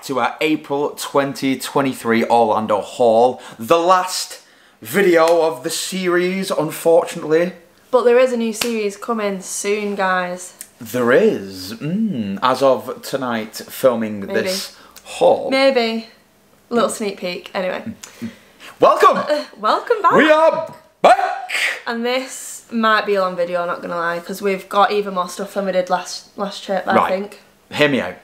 back to our April 2023 Orlando haul. The last video of the series, unfortunately. But there is a new series coming soon, guys. There is. Mm, as of tonight, filming Maybe. this haul. Maybe. A little sneak peek. Anyway, Welcome! welcome back. We are back! And this might be a long video, I'm not gonna lie, because we've got even more stuff than we did last last trip, I Right. think. Hear me out.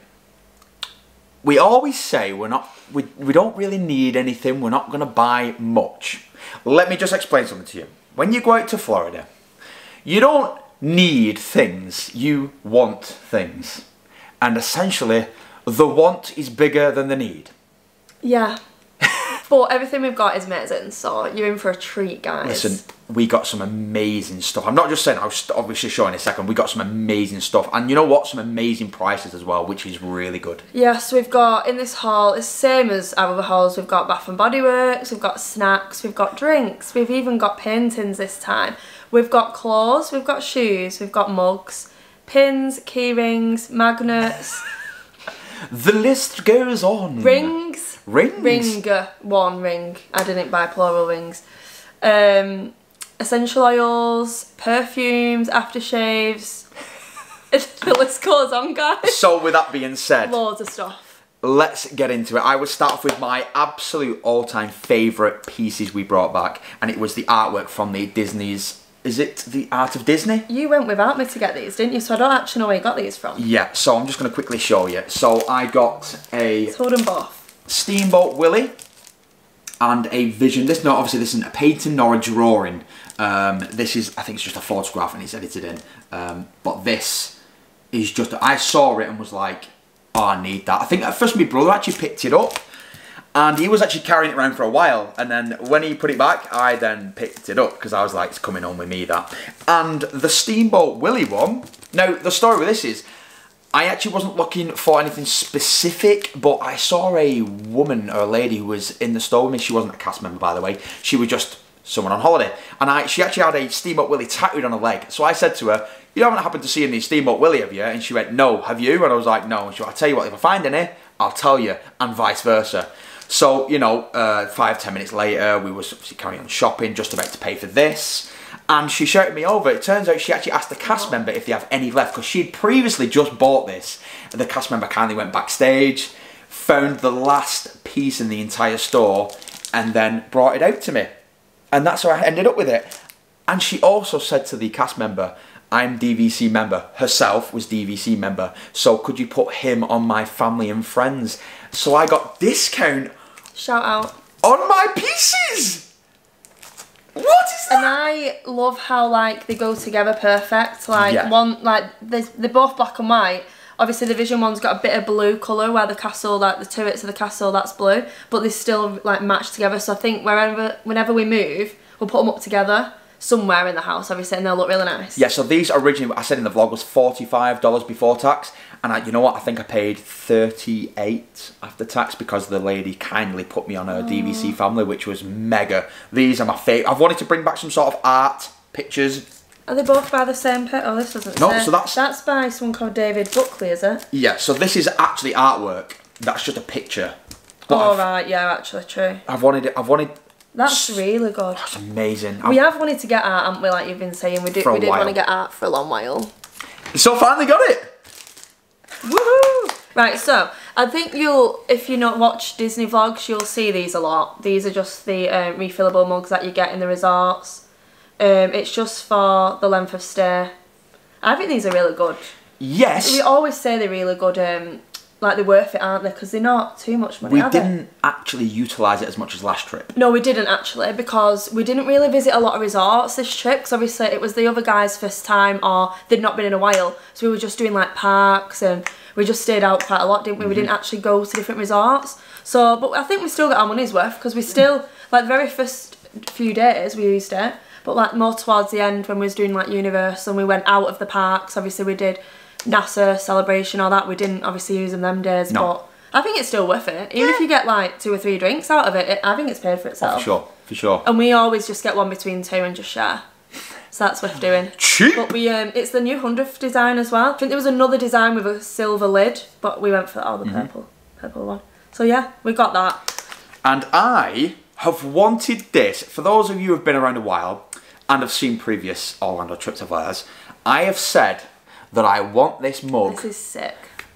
We always say we're not, we, we don't really need anything, we're not going to buy much. Let me just explain something to you. When you go out to Florida, you don't need things, you want things. And essentially, the want is bigger than the need. Yeah. But everything we've got is amazing, so you're in for a treat, guys. Listen, we got some amazing stuff. I'm not just saying, I'll obviously show in a second, we got some amazing stuff. And you know what? Some amazing prices as well, which is really good. Yes, we've got in this haul, it's the same as our other hauls, We've got Bath and Body Works, we've got snacks, we've got drinks, we've even got paintings this time. We've got clothes, we've got shoes, we've got mugs, pins, key rings, magnets, The list goes on. rings. Rings? Ring, uh, one ring. I didn't buy plural rings. Um, essential oils, perfumes, aftershaves. the list goes on, guys. So with that being said, Loads of stuff. let's get into it. I will start off with my absolute all-time favourite pieces we brought back, and it was the artwork from the Disney's. Is it the Art of Disney? You went without me to get these, didn't you? So I don't actually know where you got these from. Yeah. So I'm just going to quickly show you. So I got a Let's hold them both. Steamboat Willie and a vision. This no, obviously this isn't a painting nor a drawing. Um, this is, I think it's just a photograph and it's edited in. Um, but this is just, I saw it and was like, oh, I need that. I think at first my brother actually picked it up and he was actually carrying it around for a while. And then when he put it back, I then picked it up because I was like, it's coming on with me that. And the Steamboat Willie one, now the story with this is, I actually wasn't looking for anything specific, but I saw a woman or a lady who was in the store with me. She wasn't a cast member, by the way. She was just someone on holiday. And I, she actually had a Steamboat Willie tattooed on her leg. So I said to her, you haven't happened to see any Steamboat Willie, have you? And she went, no, have you? And I was like, no. And she went, I'll tell you what, if I find any, I'll tell you, and vice versa. So, you know, uh, five, ten minutes later, we were carrying on shopping, just about to pay for this. And she shouted me over. It turns out she actually asked the cast oh. member if they have any left because she'd previously just bought this. And the cast member kindly went backstage, found the last piece in the entire store, and then brought it out to me. And that's how I ended up with it. And she also said to the cast member, I'm DVC member. Herself was DVC member. So could you put him on my family and friends? So I got discount Shout out. on my pieces. What is that? And I love how like they go together perfect. Like Yeah. one, like they they're both black and white. Obviously, the Vision one's got a bit of blue colour where the castle, like the turrets of the castle, that's blue, but they still like match together. So I think wherever, whenever we move, we'll put them up together somewhere in the house, obviously, and they'll look really nice. Yeah, so these originally, I said in the vlog, was $45 before tax. And I, you know what? I think I paid 38 after tax because the lady kindly put me on her DVC family, which was mega. These are my favourite. I've wanted to bring back some sort of art, pictures. Are they both by the same pe- Oh, this doesn't. No, say. so that's- that's by someone called David Buckley, is it? Yeah, so this is actually artwork. That's just a picture. But Oh right, yeah, actually true. I've wanted it. I've wanted. That's really good. That's amazing. We have wanted to get art, haven't we? Like you've been saying, we did. We did want to get art for a long while. So finally got it. Woohoo! Right, so I think you'll, if you not watch Disney vlogs, you'll see these a lot. These are just the um, refillable mugs that you get in the resorts. Um, it's just for the length of stay. I think these are really good. Yes. We always say they're really good. Um, like they're worth it, aren't they? Because they're not too much money. we didn't actually utilise it as much as last trip. No, we didn't actually because we didn't really visit a lot of resorts this trip because obviously it was the other guys' first time or they'd not been in a while. So we were just doing like parks and we just stayed out quite a lot, didn't we? We mm-hmm. didn't actually go to different resorts. So, but I think we still got our money's worth because we still, like the very first few days we used it, but like more towards the end when we was doing like Universal and we went out of the parks, obviously we did NASA celebration, all that. We didn't obviously use them them days, No. but I think it's still worth it. Even if you get like two or three drinks out of it, it I think it's paid for Oh, itself. for sure. For sure. And we always just get one between two and just share. So that's worth doing. Cheap. But we um it's the new hundredth design as well. I think there was another design with a silver lid, but we went for all the Mm-hmm. purple. purple one. So yeah, we got that. And I have wanted this, for those of you who have been around a while and have seen previous Orlando trips of ours, I have said that I want this mug This is sick.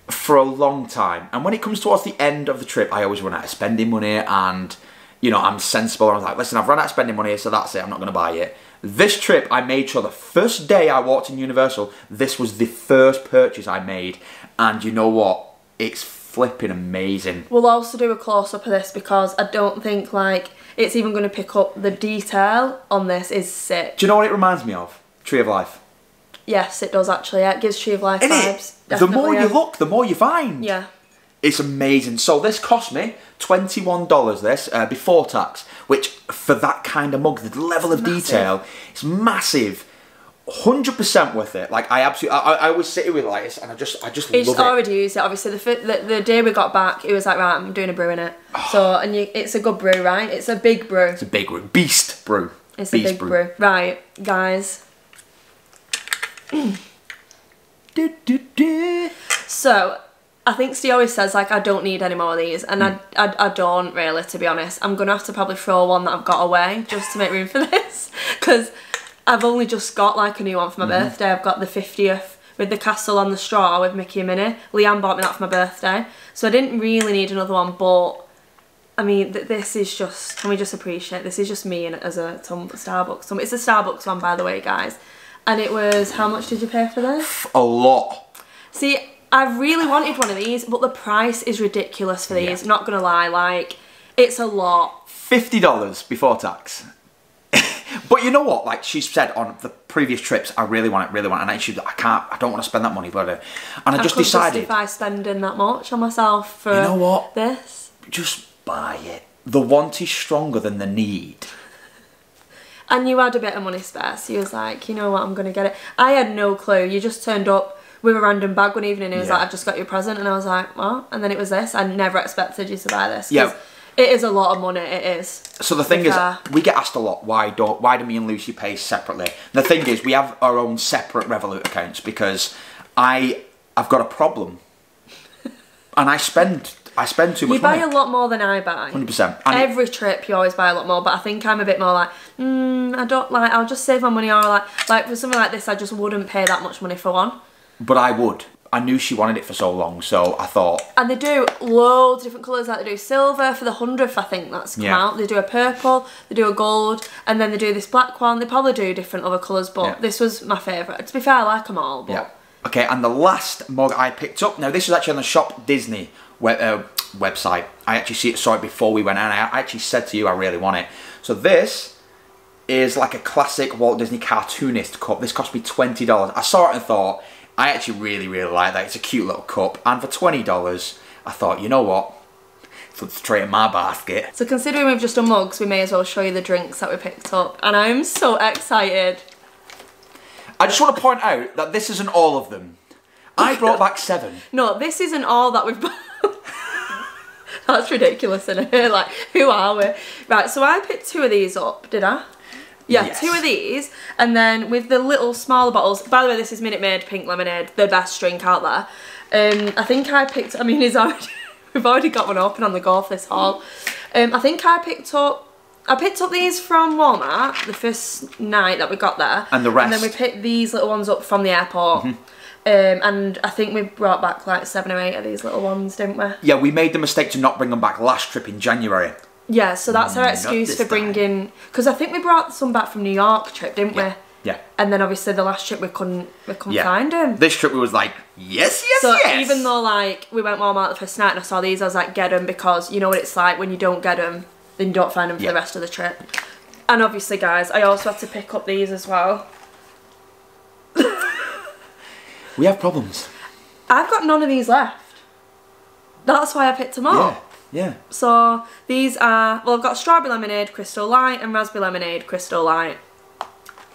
for a long time. And when it comes towards the end of the trip, I always run out of spending money and, you know, I'm sensible. I was like, listen, I've run out of spending money, so that's it. I'm not going to buy it. This trip, I made sure the first day I walked in Universal, this was the first purchase I made. And you know what? It's flipping amazing. We'll also do a close up of this because I don't think like it's even going to pick up the detail on this is sick. Do you know what it reminds me of? Tree of Life. Yes, it does actually. Yeah, it gives Tree of Life vibes. it? The more Definitely, you look, the more you find. Yeah. It's amazing. So this cost me $21 this uh, before tax, which for that kind of mug, the level of massive. detail, it's massive. 100% worth it. Like I absolutely, I, I was sitting with like this and I just, I just It's love it. already used it. Obviously, the, the the day we got back, it was like right, I'm doing a brew in it. So and you, it's a good brew, right? It's a big brew. It's a big brew. Beast brew. It's Beast a big brew. right, guys. So I think Steve always says like I don't need any more of these, and Hmm. I, I I don't really, to be honest. I'm gonna have to probably throw one that I've got away just to make room for this, because I've only just got like a new one for my Mm-hmm. birthday. I've got the 50th with the castle on the straw with Mickey and Minnie. Leanne bought me that for my birthday, so I didn't really need another one, but. I mean, th- this is just, can we just appreciate, this is just me in as a Starbucks. It's a Starbucks one, by the way, guys. And it was, how much did you pay for this? A lot. See, I really wanted one of these, but the price is ridiculous for these. Yeah. Not gonna lie, like it's a lot. $50 before tax. but you know what? Like she said on the previous trips, I really want it, really want it. And I, she, I can't, I don't want to spend that money, but uh, and I, just could decided, justify spending that much on myself for You know what? this. just buy it. The want is stronger than the need. And you had a bit of money spare, so you was like, you know what, I'm gonna get it. I had no clue. You just turned up with a random bag one evening. and It was Yeah. like, I've just got your present, and I was like, what? And then it was this. I never expected you to buy this. Yeah. It is a lot of money. It is. So the thing is, fair. we get asked a lot, why don't, why do me and Lucy pay separately? The thing is, we have our own separate Revolut accounts because I, I've got a problem, and I spend, I spend too much You buy money. a lot more than I buy. 100%. And it- Every trip you always buy a lot more, but I think I'm a bit more like, mm, I don't like. I'll just save my money, or like, like for something like this, I just wouldn't pay that much money for one. but I would. I knew she wanted it for so long, so I thought, And they do loads of different colours. Like they do silver for the hundredth, I think that's come Yeah. out. They do a purple, they do a gold, and then they do this black one. They probably do different other colours, but Yeah. this was my favourite. To be fair, I like them all. But yeah. Okay, and the last mug I picked up, now this was actually on the Shop Disney web, uh, website. I actually see it, saw it before we went out. I actually said to you, I really want it. So this is like a classic Walt Disney cartoonist cup. This cost me $20. I saw it and thought, I actually really, really like that. It's a cute little cup. And for $20, I thought, you know what? So it's straight in my basket. So considering we've just done mugs, we may as well show you the drinks that we picked up. And I'm so excited. I just want to point out that this isn't all of them. I brought back seven. No, this isn't all that we've That's ridiculous, isn't it? Like, who are we? Right, so I picked two of these up, did I? Yeah, Yes. two of these, and then with the little smaller bottles. By the way, this is Minute Maid Pink Lemonade, the best drink out there. Um, I think I picked. I mean, already. we've already got one open on the go for this haul. Um, I think I picked up. I picked up these from Walmart the first night that we got there, And the rest. And then we? Picked these little ones up from the airport. Um, and I think we brought back like seven or eight of these little ones, didn't we? Yeah, we made the mistake to not bring them back last trip in January. Yeah, so that's our excuse for bringing. Because I think we brought some back from New York trip, didn't Yeah. we? Yeah. And then obviously the last trip we couldn't we couldn't Yeah. find them. This trip we was like, yes, yes, so yes. even though like we went Walmart the first night and I saw these, I was like, get them because you know what it's like when you don't get them, then you don't find them for Yeah. the rest of the trip. And obviously, guys, I also had to pick up these as well. we have problems. I've got none of these left. That's why I picked them up. Yeah, yeah. So these are well, I've got strawberry lemonade, crystal light, and raspberry lemonade, crystal light.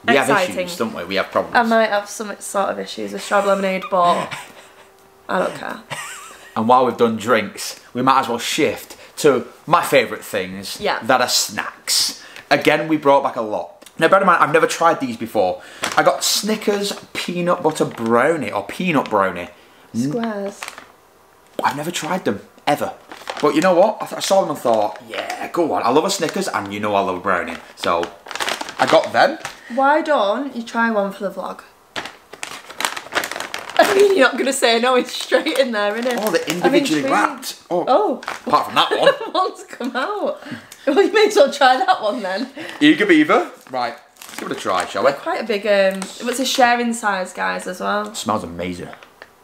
We have Exciting. issues, don't we? We have problems. I might have some sort of issues with strawberry lemonade, but I don't care. and while we've done drinks, we might as well shift to my favourite things Yeah. that are snacks. Again, we brought back a lot. Now, bear in mind, I've never tried these before. I got Snickers peanut butter brownie or peanut brownie. Squares. I've never tried them. ever. But you know what? I, saw them and thought, yeah, go on. I love a Snickers, and you know I love a brownie. So I got them. Why don't you try one for the vlog? I mean, you're not going to say no, it's straight in there, isn't it? Oh, they're individually wrapped. Oh, Oh, apart from that one. one's come out. Well, you may as well try that one then. Eager Beaver. Right, let's give it a try, shall we? They're quite a big, um, it's a sharing size, guys, as well. smells amazing.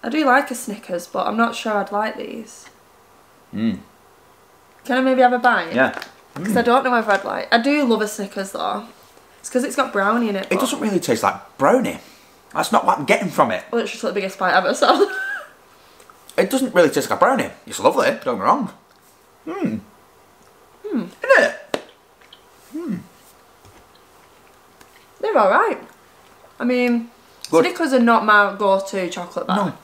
I do like a Snickers, but I'm not sure I'd like these. Mmm. Can I maybe have a bite? Yeah. Because I don't know if I'd like. I do love a Snickers though. It's because it's got brownie in it. It but- doesn't really taste like brownie. That's not what I'm getting from it. Well, it's just like the biggest bite ever. So It doesn't really taste like a brownie. It's lovely, don't get me wrong. Hmm. Hmm. Isn't it? they're all right. I mean, Good. Snickers are not my go-to chocolate bar. No.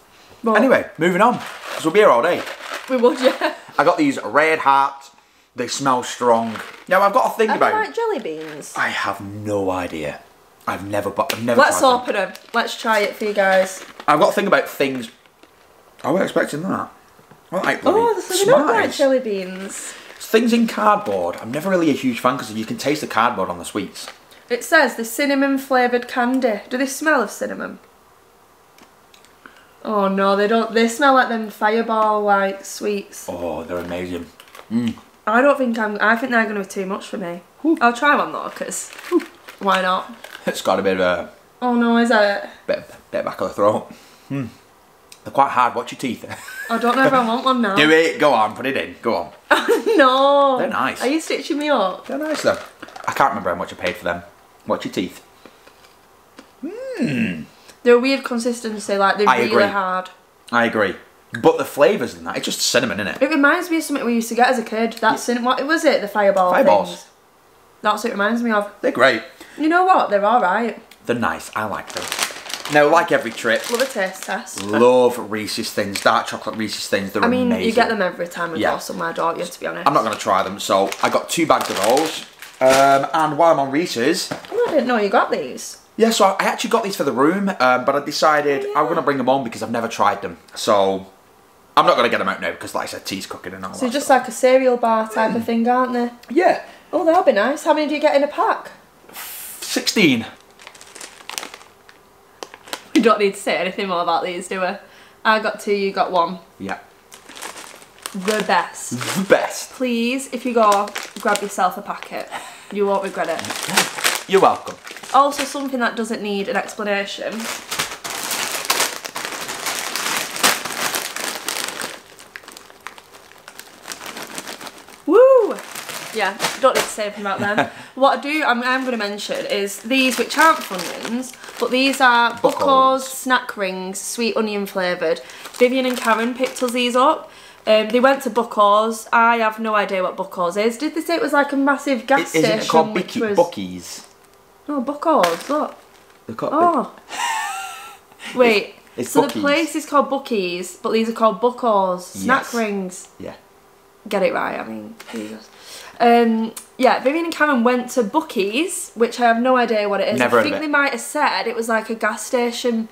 But Anyway, moving on. Because we'll be here all day. we would, yeah. I got these red hearts. They smell strong. Now I've got a thing I about. like jelly beans. I have no idea. I've never, but I've never. Let's tried them. open them. Let's try it for you guys. I've got a thing about things. I wasn't expecting that. Like Oh, so they don't like jelly beans. Things in cardboard. I'm never really a huge fan because you can taste the cardboard on the sweets. It says the cinnamon flavoured candy. Do they smell of cinnamon? Oh no, they don't. They smell like them fireball like sweets. Oh, they're amazing. I don't think I'm. I think they're going to be too much for me. I'll try one though, because why not? It's got a bit of a Oh no, is it? bit, bit back of the throat. Hmm. They're quite hard. Watch your teeth. I don't know if I want one now. Do it. Go on. Put it in. Go on. no. They're nice. Are you stitching me up? They're nice though. I can't remember how much I paid for them. Watch your teeth. Mmm. They're a weird consistency, like they're I really agree. hard. I agree. But the flavours in that, it's just cinnamon, in it? It reminds me of something we used to get as a kid. That cin- what was it? The fireball Fireballs. things. That's what it reminds me of. They're great. You know what? They're all right. They're nice. I like them. Now, like every trip, Love a taste test. love Reese's things, dark chocolate Reese's things. They're I mean, amazing. you get them every time we Yeah. go somewhere, don't you? To be honest. I'm not going to try them, so I got two bags of those. Um, and while I'm on Reese's, Oh, I didn't know you got these. yeah, so I actually got these for the room, um, but I decided Oh, I'm going to bring them on because I've never tried them. So I'm not going to get them out now because, like I said, tea's cooking and all So that. just like a cereal bar type of thing, aren't they? yeah, Oh, that'll be nice. How many do you get in a pack? 16. We don't need to say anything more about these, do we? I got two, you got one. Yeah, The best. the best. Please, if you go, grab yourself a packet. You won't regret it. You're welcome. Also, something that doesn't need an explanation. Yeah, don't need to say anything about them. what I do, I'm, I'm going to mention is these, which aren't Funyuns, but these are Buckles. Buckles snack rings, sweet onion flavoured. Vivian and Karen picked us these up. Um, they went to Buckles. I have no idea what Buckles is. Did they say it was like a massive gas Isn't it called Bicky, was... Buc-ee's? No, Buckles, look. Oh. Wait, it's so Buc-ee's. the place is called Buc-ee's, but these are called Buckles. Snack Yes. rings. Yeah. Get it right, I mean, Jesus. Um, yeah, Vivian and Karen went to Buc-ee's, which I have no idea what it is. Never I think they might have said it was like a gas station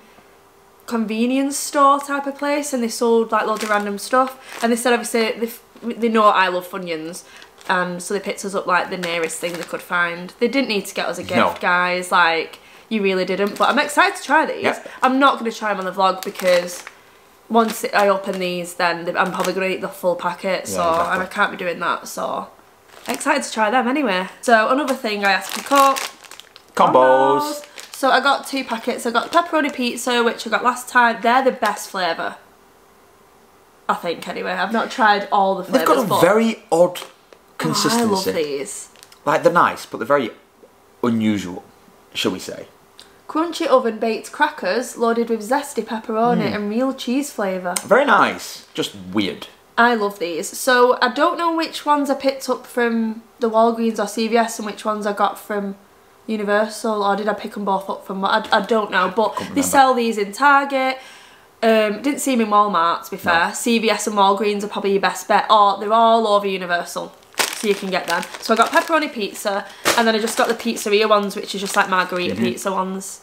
convenience store type of place and they sold like loads of random stuff and they said obviously they, f- they know I love Funyuns and so they picked us up like the nearest thing they could find. They didn't need to get us a gift No. guys, like you really didn't but I'm excited to try these. Yep. I'm not going to try them on the vlog because once I open these then I'm probably going to eat the full packet so exactly. and I can't be doing that so excited to try them anyway. So another thing I asked to pick up Combos. so I got two packets. I got pepperoni pizza, which I got last time. They're the best flavour. I think anyway. I've not tried all the flavours. They've got a very odd Oh, consistency. I love these. Like they're nice, but they're very unusual, shall we say? Crunchy oven baked crackers loaded with zesty pepperoni Hmm. and real cheese flavour. Very nice, just weird. I love these. So I don't know which ones I picked up from the Walgreens or CVS and which ones I got from Universal or did I pick them both up from I, I don't know but they sell these in Target um, didn't see them in Walmart to be fair No. CVS and Walgreens are probably your best bet or they're all over Universal so you can get them so I got pepperoni pizza and then I just got the pizzeria ones which is just like margarita Mm-hmm. pizza ones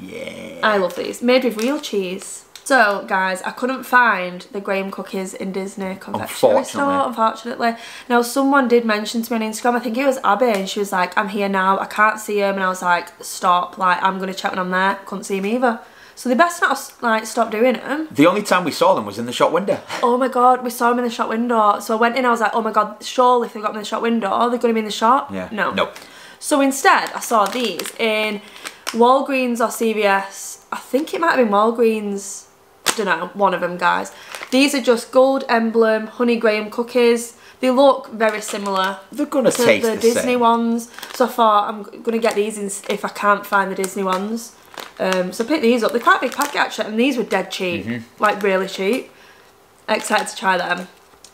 Yeah. I love these made with real cheese So, guys, I couldn't find the Graham cookies in Disney confectionery store, Unfortunately. Now, someone did mention to me on Instagram, I think it was Abby, and she was like, I'm here now, I can't see them. And I was like, stop, like, I'm going to check when I'm there. Couldn't see them either. So they best not, like, stop doing them. The only time we saw them was in the shop window. Oh my god, we saw them in the shop window. So I went in, I was like, oh my god, surely if they got them in the shop window, are they're going to be in the shop. Yeah. No. Nope. So instead, I saw these in Walgreens or CVS. I think it might have been Walgreens. Don't know, one of them, guys. These are just gold emblem honey graham cookies. They look very similar They're gonna to taste the, the, Disney same. ones. So I thought I'm going to get these in, if I can't find the Disney ones. Um, so I picked these up. They're quite a big packet actually, and these were dead cheap, Mm-hmm. like really cheap. Excited to try them.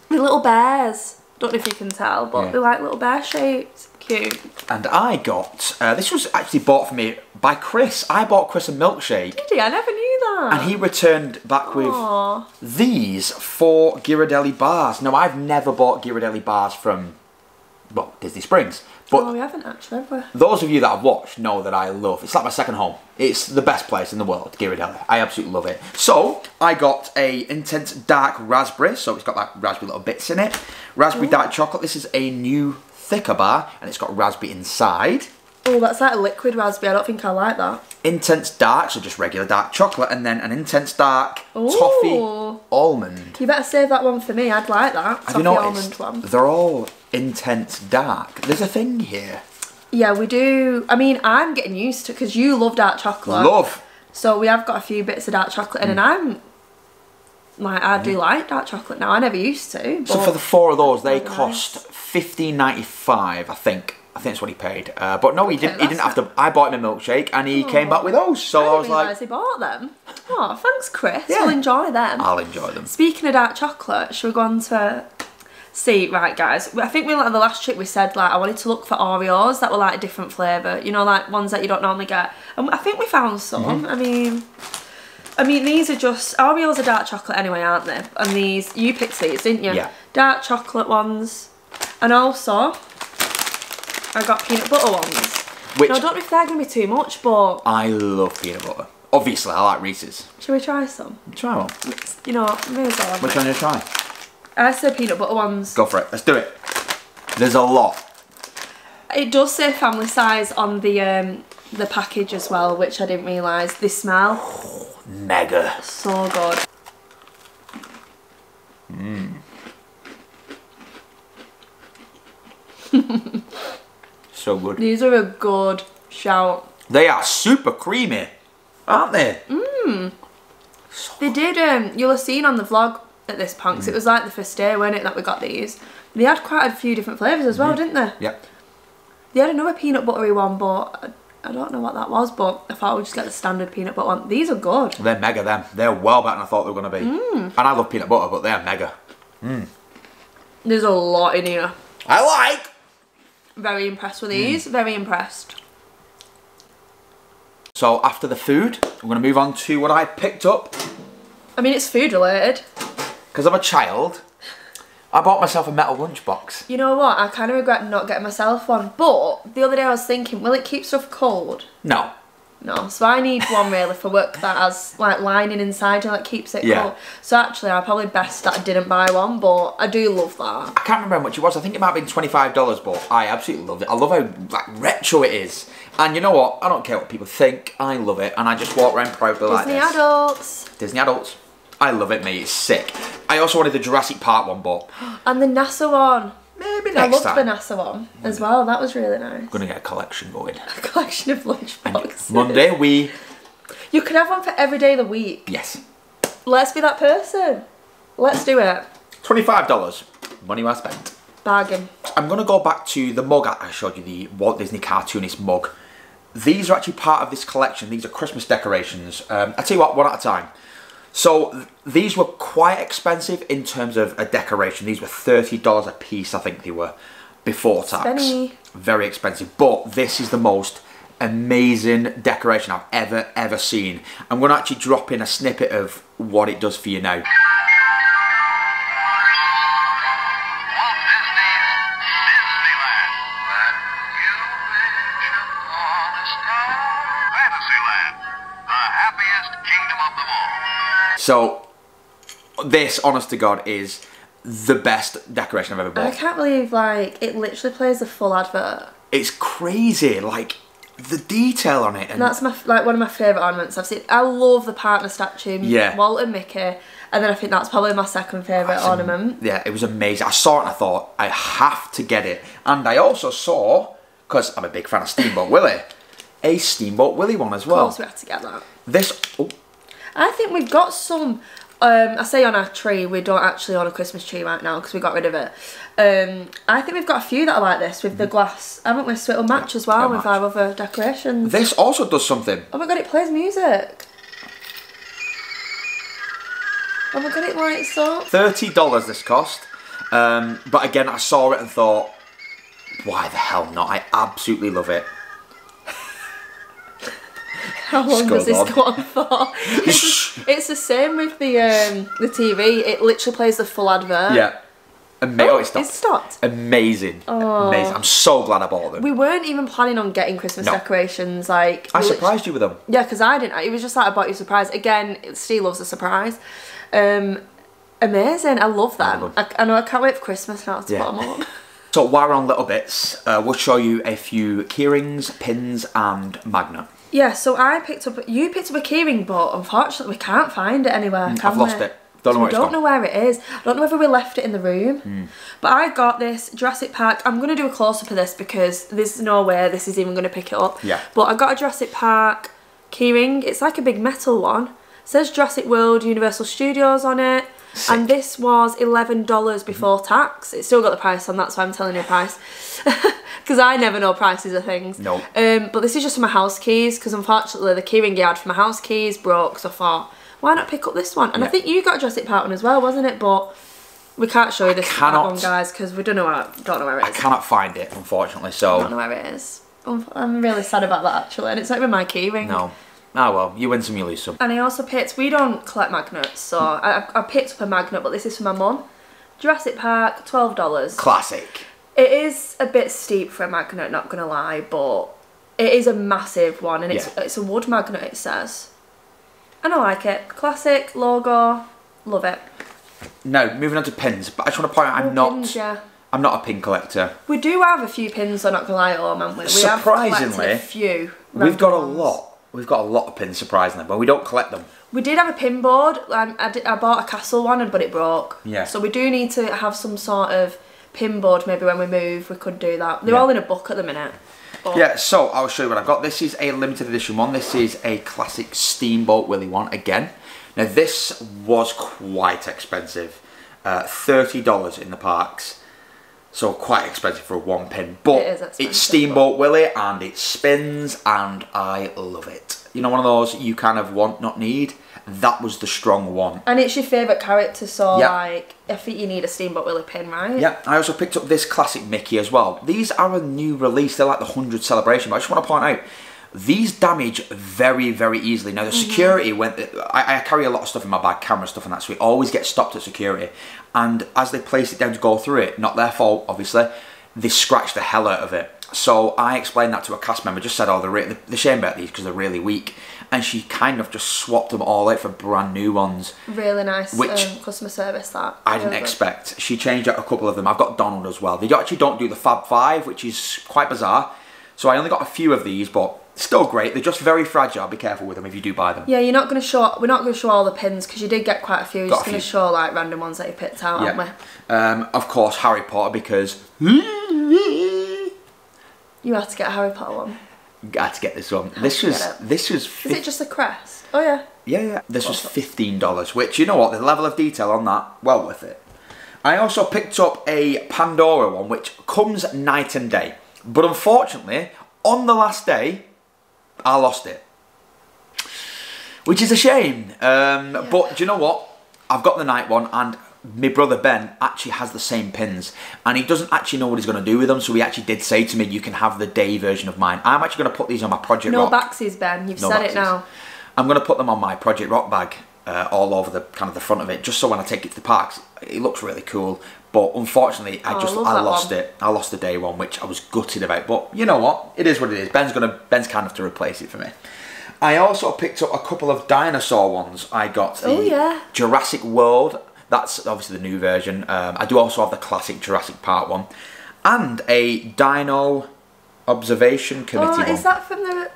They're little bears. Don't know if you can tell, but Yeah. they're like little bear shaped. Cute. And I got uh, this was actually bought for me by Chris. I bought Chris a milkshake, Did you? I never knew that. and he returned back with these four Ghirardelli bars. Now I've never bought Ghirardelli bars from well Disney Springs, but oh, we haven't actually, have we? those of you that have watched know that I love. It. It's like my second home. It's the best place in the world, Ghirardelli. I absolutely love it. So I got a intense dark raspberry. So it's got like raspberry little bits in it. Raspberry dark chocolate. This is a new thicker bar, and it's got raspberry inside. Oh, that's like a liquid raspberry. I don't think I like that. Intense dark, so just regular dark chocolate, and then an intense dark Ooh. toffee almond. You better save that one for me. I'd like that. Have Toffee you noticed? almond one. They're all intense dark. There's a thing here. Yeah, we do. I mean, I'm getting used to because you love dark chocolate. Love. So we have got a few bits of dark chocolate in, and Mm. I'm like, I do like dark chocolate now. I never used to. So for the four of those, they cost fifteen ninety five. I think. I think that's what he paid. Uh, but no, he didn't. He didn't have to. I bought him a milkshake, and he came back with those. So I, I, was like, he bought them. Oh, thanks, Chris. Yeah. We'll enjoy them. I'll enjoy them. Speaking of dark chocolate, should we go on to see? Right, guys. I think we like the last trip we said like I wanted to look for Oreos that were like a different flavour. You know, like ones that you don't normally get. And I think we found some. Mm-hmm. I mean. I mean, these are just Oreos are dark chocolate anyway, aren't they? And these, you picked these, didn't you? Yeah. Dark chocolate ones, and also I got peanut butter ones. Which Now, I don't know if they're gonna be too much, but I love peanut butter. Obviously, I like Reese's. should we try some? Try one. You know, what, may as well. Which one do you try? I said peanut butter ones. Go for it. Let's do it. There's a lot. It does say family size on the um the package as well, which I didn't realise. They smell Mega. so good. So good. These are a good shout. They are super creamy, aren't they? Mmm. They did um you'll have seen on the vlog at this point, 'cause mm. it was like the first day, weren't it, that we got these. They had quite a few different flavours as well, mm-hmm. didn't they? Yeah. They had another peanut buttery one, but I, I don't know what that was, but I thought we'd just get the standard peanut butter one. These are good. They're mega. Them. They're well better than I thought they were gonna be. Mm. And I love peanut butter, but they're mega. Mm. There's a lot in here. I like. Very impressed with hmm. these. Very impressed. So after the food, I'm gonna move on to what I picked up I mean, it's food related. because I'm a child. I bought myself a metal lunchbox. You know what? I kind of regret not getting myself one. But the other day I was thinking, will it keep stuff cold? No. No. So I need one really for work that has like lining inside and that keeps it Yeah. cold. So actually, I probably best that I didn't buy one, but I do love that. I can't remember how much it was. I think it might have been twenty five dollars, but I absolutely loved it. I love how like retro it is. And you know what? I don't care what people think. I love it, and I just walk around proudly like this. Disney adults Disney adults. I love it, mate. It's sick. I also wanted the Jurassic Park one, but and the NASA one. Maybe I next loved time. the NASA one as well. That was really nice. Gonna get a collection going. A collection of lunchboxes. Monday we You could have one for every day of the week. yes, Let's be that person. Let's do it. twenty five dollars. Money well spent. Bargain. I'm gonna go back to the mug I I showed you, the Walt Disney cartoonist mug. These are actually part of this collection. These are Christmas decorations. Um, I tell you what, one at a time. So these were quite expensive in terms of a decoration. These were thirty dollars a piece. I think they were before tax. Spenny. Very expensive. But this is the most amazing decoration I've ever ever seen. I'm going to actually drop in a snippet of what it does for you now. So, this, honest to God, is the best decoration I've ever bought. I can't believe like it literally plays a full advert. It's crazy, like the detail on it. And And that's my like one of my favourite ornaments I've seen. I love the partner statue, Yeah. Walt and Mickey, and then I think that's probably my second favourite That's ornament. Yeah, it was amazing. I saw it and I thought, I have to get it. And I also saw, because I'm a big fan of Steamboat Willie, a Steamboat Willie one as well. Of course, we had to get that. This, oh, I think we've got some. Um, I say on our tree, we don't actually own a Christmas tree right now because we got rid of it. Um, I think we've got a few that are like this with the glass, haven't we? So it'll match as well with match. our other decorations. this also does something. Oh my god, it plays music. Oh my god, it lights up. $30 this cost. Um, but again, I saw it and thought, why the hell not? I absolutely love it. How long does this Scroll go on for? It's, the- it's the same with the um, the TV. It literally plays the full advert. Yeah. Ama- oh, it stopped. It stopped. Amazing. Amazing. I'm so glad I bought them. We weren't even planning on getting Christmas No. decorations. Like I surprised you with them. Yeah, because I didn't. It was just like I bought you a surprise. Again, Steve loves a surprise. Um, amazing. I love them. love I, I know. I can't wait for Christmas now to Yeah. put them up. So while we're on little bits, uh, we'll show you a few keyrings, pins, and magnet. Yeah. So I picked up. You picked up a keyring, but unfortunately we can't find it anywhere. Mm, I've lost it. Don't know where we don't gone. know where it is. I don't know whether we left it in the room. Hmm. But I got this Jurassic Park. I'm gonna do a close up of this because there's no way this is even gonna pick it up. Yeah. But I got a Jurassic Park keyring. It's like a big metal one. It says Jurassic World Universal Studios on it. And this was eleven dollars before tax. It's still got the price on. That's why I'm telling you the price, because I never know prices of things. No. Um, but this is just for my house keys because unfortunately the keyring yard for my house keys broke. So I thought, why not pick up this one? And I think you got a Jurassic Park one as well, wasn't it? But we can't show you this cannot- one, guys, because we don't know where don't know where it I cannot find it, unfortunately. So... I don't know where it is. I'm I'm really sad about that actually, and it's not even my keyring. no. Ah well, you win some, you lose some. And I also picked. We don't collect magnets, so I, I- I picked up a magnet, but this is for my mum. Jurassic Park, twelve dollars. Classic. It is a bit steep for a magnet, not gonna lie, but it is a massive one, and it's Yeah. it's a wood magnet. It says, and I like it. Classic logo, love it. No, moving on to pins, but I just want to point out I'm Oh, not. pins, yeah. I'm not a pin collector. We do have a few pins, I'm not gonna lie, oh man, we, we have Surprisingly, a few. We've got a lot. We've got a lot of pins, surprisingly, but we don't collect them. We did have a pin board. Um, I, did, I bought a castle one, but it broke. Yeah. So we do need to have some sort of pin board. Maybe when we move, we could do that. They're Yeah. all in a book at the minute. But Yeah, so I'll show you what I've got. This is a limited edition one. This is a classic Steamboat Willie one again. Now this was quite expensive, uh, thirty dollars in the parks, so quite expensive for a one pin. But It it's Steamboat Willie and it spins, and I love it. You know, one of those you kind of want, not need. That was the strong one. And it's your favourite character, so Yeah. like, I think you need a Steamboat Willie pin, right? Yeah, I also picked up this classic Mickey as well. These are a new release. They're like the 100 celebration, but I just want to point out these damage very, very easily. Now, the mm-hmm. security, when I, I carry a lot of stuff in my bag, camera stuff and that, so it always get stopped at security. And as they place it down to go through it, not their fault, obviously, they scratch the hell out of it. So I explained that to a cast member, just said, oh, they're, they're the shame about these because they're really weak. And she kind of just swapped them all out for brand new ones. Really nice Which- um, customer service. That I didn't expect. She changed out a couple of them. I've got Donald as well. They actually don't do the Fab Five, which is quite bizarre. So I only got a few of these, but still great. They're just very fragile. Be careful with them if you do buy them. Yeah, you're not going to show. We're not going to show all the pins because you did get quite a few. You're Got just going to show like random ones that you picked out, aren't we? Um, of course, Harry Potter because You had to get a Harry Potter one. Got to get this one. This was this was Is it just a crest? Oh yeah. yeah yeah. This was fifteen dollars, which you know what the level of detail on that well worth it. I also picked up a Pandora one, which comes night and day, but unfortunately, on the last day, I lost it. Which is a shame. Um, But do you know what? I've got the night one, and my brother Ben actually has the same pins, and he doesn't actually know what he's going to do with them. So he actually did say to me, "You can have the day version of mine." I'm actually going to put these on my Project No Rock. backsies, Ben. You've No said it now. I'm going to put them on my Project Rock bag, uh, all over the kind of the front of it, just so when I take it to the parks, it looks really cool. But unfortunately, I Oh, just love I lost one. it. I lost the day one, which I was gutted about. But you know what? It is what it is. Ben's gonna Ben's kind of to replace it for me. I also picked up a couple of dinosaur ones. I got the Oh, yeah. Jurassic World. That's obviously the new version. Um, I do also have the classic Jurassic Park one, and a Dino Observation Committee Oh, one. is that from the?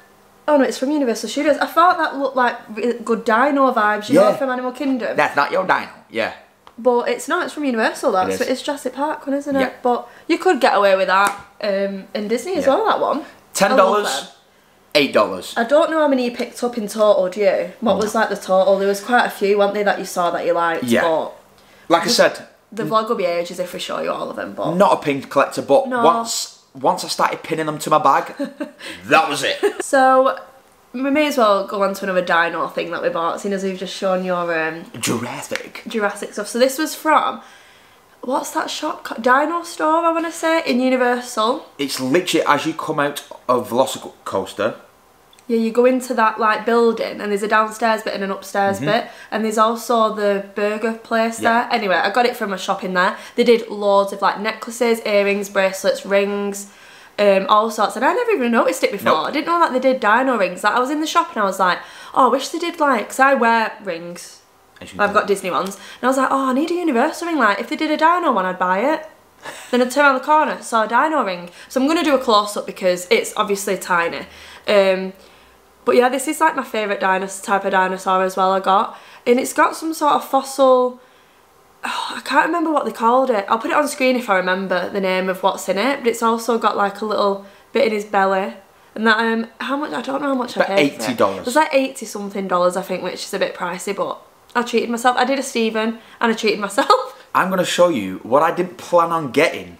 Oh no, it's from Universal Studios. I thought that looked like really good dino vibes, you Yeah. know, from Animal Kingdom. That's not your Dino. Yeah. But it's not. It's from Universal. That's It is. it's Jurassic Park one, isn't it? Yeah. But you could get away with that um, in Disney as Yeah. well. That one. Ten I love them. dollars. Eight dollars. I don't know how many you picked up in total. Do you? What was like the total? There was quite a few, weren't there, that you saw that you liked. Yeah. But Like I said, the vlog will be ages if we show you all of them. But not a pin collector, but No. once once I started pinning them to my bag, that was it. so we may as well go on to another dino thing that we bought, seeing as we've just shown your um, Jurassic. Jurassic stuff. So this was from what's that shop? called? Dino Store, I want to say, in Universal. It's literally as you come out of Velocicoaster. Yeah, you go into that like building, and there's a downstairs bit and an upstairs bit, and there's also the burger place. Yeah. there. Anyway, I got it from a shop in there. They did loads of like necklaces, earrings, bracelets, rings. Um, all sorts, and I never even noticed it before. Nope. I didn't know that they did dino rings. Like I was in the shop and I was like, "Oh, I wish they did like." Cause I wear rings, I've got Disney ones. And I was like, oh, I need a Universal ring. Like, if they did a dino one, I'd buy it. then I turned around the corner, saw a dino ring. So I'm going to do a close-up because it's obviously tiny. Um, but yeah, this is like my favourite dinosaur type of dinosaur as well I got. And it's got some sort of fossil... Oh, I can't remember what they called it. I'll put it on screen if I remember the name of what's in it. But it's also got like a little bit in his belly. And that, um, how much, I don't know how much I paid $80. It was like 80 something dollars I think, which is a bit pricey, but I treated myself. I did a Stephen and I treated myself. I'm going to show you what I didn't plan on getting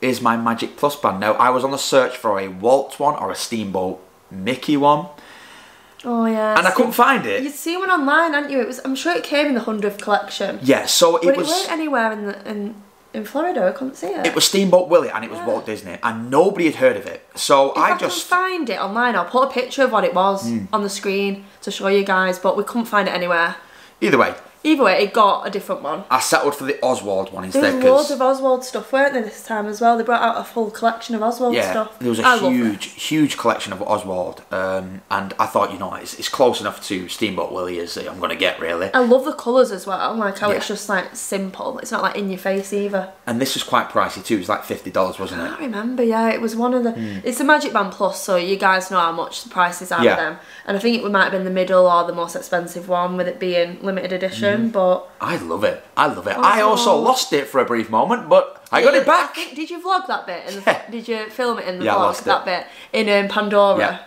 is my Magic Plus band. Now, I was on the search for a Walt one or a Steamboat Mickey one, Oh yeah. and I couldn't find it. You'd see one online, hadn't you? It was. I'm sure it came in the hundredth collection. Yeah, so it but was it weren't anywhere in the in in Florida. I couldn't see it. it was Steamboat Willie and it was Yeah. Walt Disney, and nobody had heard of it. So if I I, just find it online, I'll put a picture of what it was Hmm. on the screen to show you guys. But we couldn't find it anywhere. either way, Either way, it got a different one. I settled for the Oswald one There instead was loads of Oswald stuff, weren't there, this time as well? They brought out a full collection of Oswald yeah, stuff. there was a I huge, huge collection of Oswald, um, and I thought you know it's, it's close enough to Steamboat Willie as I'm going to get really. I love the colours as well, like how it's just like simple. It's not like in your face either. And this was quite pricey too. It was like fifty dollars, wasn't I it? can't remember, yeah, it was one of the. It's the Magic Band Plus, so you guys know how much the prices are. Yeah. of them. And I think it might have been the middle or the most expensive one with it being limited edition, Hmm. but. I love it. I love it. I also lost it for a brief moment, but I got it back. think- did you vlog that bit? In the, Yeah. Did you film it in the Yeah, I vlog, that it. bit? In um, Pandora? Yeah.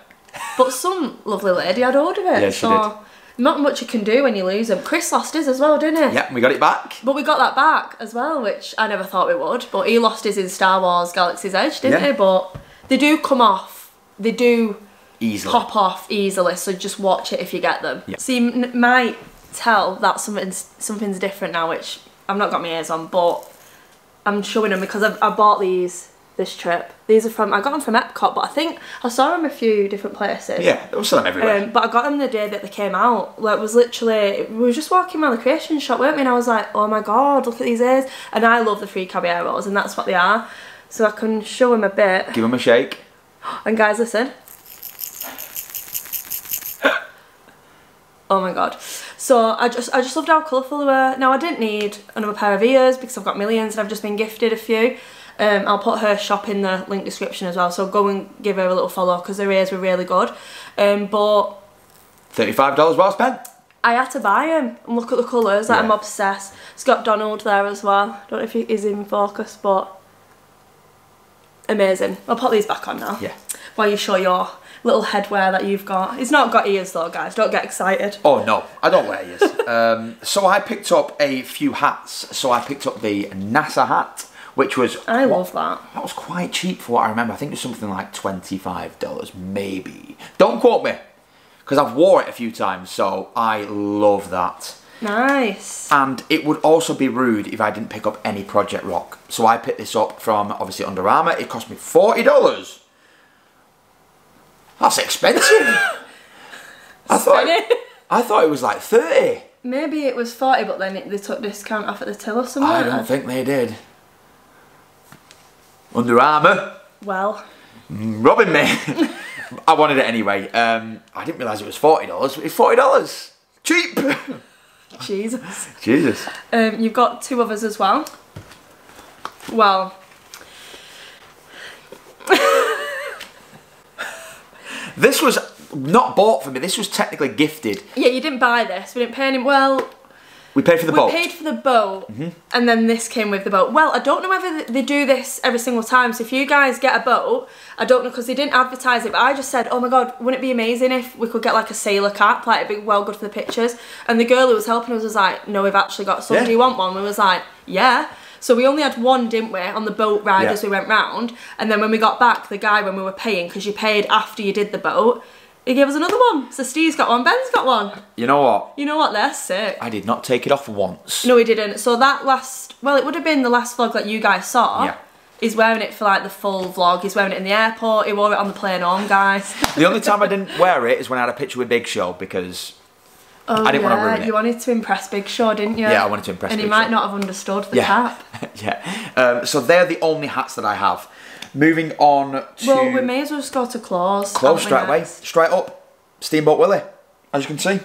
But some lovely lady had ordered it. Yeah, she so Not much you can do when you lose them. Chris lost his as well, didn't he? Yeah, we got it back. But we got that back as well, which I never thought we would. But he lost his in Star Wars Galaxy's Edge, didn't Yeah. he? But they do come off. They do Easily. pop off easily, so just watch it if you get them. Yeah. So you m- might tell that something's, something's different now, which I've not got my ears on, but I'm showing them because I've, I bought these this trip. These are from, I got them from Epcot, but I think I saw them a few different places. Yeah, they were selling everywhere. Um, but I got them the day that they came out. Like, it was literally, we were just walking around the creation shop, weren't we? And I was like, oh my god, look at these ears. And I love the free caballeros, and that's what they are. So I can show them a bit. Give them a shake. And guys, listen. oh my god. So I just I just loved how colourful they were. Now I didn't need another pair of ears because I've got millions and I've just been gifted a few. Um, I'll put her shop in the link description as well, so go and give her a little follow because her ears were really good. Um, but Thirty-five dollars well spent. I had to buy them and look at the colours. Like I'm obsessed. It's got Donald there as well. Don't know if he is in focus, but amazing. I'll put these back on now. Yeah. While you show your little headwear that you've got. It's not got ears though, guys. Don't get excited. Oh no, I don't wear ears. um, so I picked up a few hats. So I picked up the NASA hat, which was I love that. That was quite cheap for what I remember. I think it was something like twenty-five dollars, maybe. Don't quote me, because I've wore it a few times. So I love that. Nice. And it would also be rude if I didn't pick up any Project Rock. So I picked this up from obviously Under Armour. It cost me forty dollars. That's expensive. I thought it. I thought it was like thirty. Maybe it was 40, but then it, they took discount off at the till or something. I don't think they did. Under Armour, Well, robbing me. I wanted it anyway. Um, I didn't realise it was forty dollars. It's forty dollars. Cheap. Jesus. Jesus. Um, you've got two others as well. Well, This was not bought for me. This was technically gifted. yeah, you didn't buy this. We didn't pay any. Well, We paid for the we boat. We paid for the boat, Mm-hmm. and then this came with the boat. Well, I don't know whether they do this every single time. So if you guys get a boat, I don't know because they didn't advertise it. But I just said, oh my god, wouldn't it be amazing if we could get like a sailor cap? Like it'd be well good for the pictures. And the girl who was helping us was like, no, we've actually got some. Yeah. Do you want one? We was like, yeah. So we only had one, didn't we, on the boat ride Yeah. as we went round. And then when we got back, the guy when we were paying, because you paid after you did the boat, he gave us another one. So Steve's got one, Ben's got one. You know what? You know what? They're sick. I did not take it off once. No, he didn't. So that last, well, it would have been the last vlog that you guys saw. Yeah. He's wearing it for like the full vlog. He's wearing it in the airport. He wore it on the plane home, guys. The only time I didn't wear it is when I had a picture with Big Show because Oh, I didn't wanna ruin it. You wanted to impress Big Show, didn't you? Yeah, I wanted to impress And he Big might Show. not have understood the yeah, cap. yeah. Um, so they're the only hats that I have. Moving on to Well, we may as well just go to claws. close straight away, straight up. Steamboat Willie, as you can see.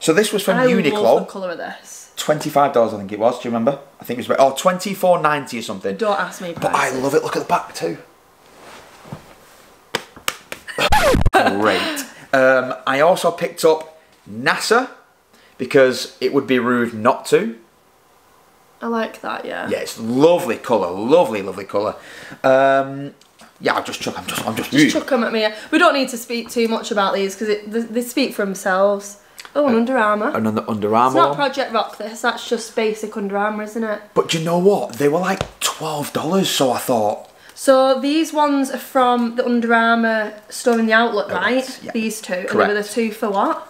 So this was from I love the colour of this. Twenty-five dollars, I think it was. Do you remember? I think it was about oh, twenty-four ninety or something. Don't ask me. But I love it. Look at the back too. Great. Um, I also picked up NASA because it would be rude not to. I like that. Yeah. Yeah, it's lovely colour, lovely, lovely colour. Um, yeah, I'll just chuck. I'm just, I'm just. Just chuck them at me. We don't need to speak too much about these because they, they speak for themselves. Oh, an Under Armour. The Under It's Armour. not. Project Rock. This. That's just basic Under Armour, isn't it? But do you know what? They were like twelve dollars. So I thought, So these ones are from the Under Armour store in the outlet, Outlet, right? yeah. These two. Correct. And they were the two for what?